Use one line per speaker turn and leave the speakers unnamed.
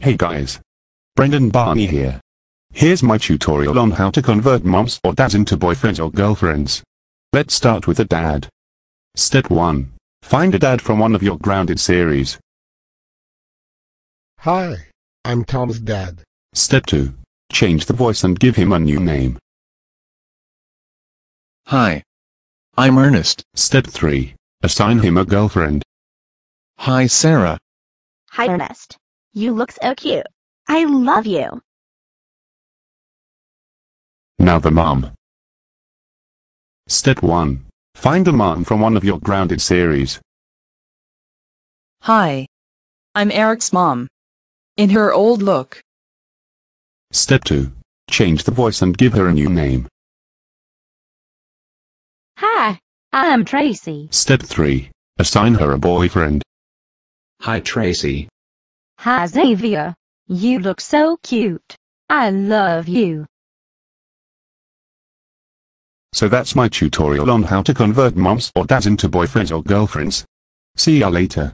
Hey guys. Brendan Barney here. Here's my tutorial on how to convert moms or dads into boyfriends or girlfriends. Let's start with a dad. Step 1. Find a dad from one of your grounded series.
Hi, I'm Tom's dad.
Step 2. Change the voice and give him a new name.
Hi. I'm Ernest.
Step 3. Assign him a girlfriend.
Hi Sarah.
Hi Ernest. You look so cute. I love you.
Now the mom. Step 1. Find a mom from one of your grounded series.
Hi. I'm Eric's mom. In her old look.
Step 2. Change the voice and give her a new name.
Hi, I'm Tracy.
Step 3. Assign her a boyfriend.
Hi Tracy.
Hi Xavier. You look so cute. I love you.
So that's my tutorial on how to convert moms or dads into boyfriends or girlfriends. See ya later.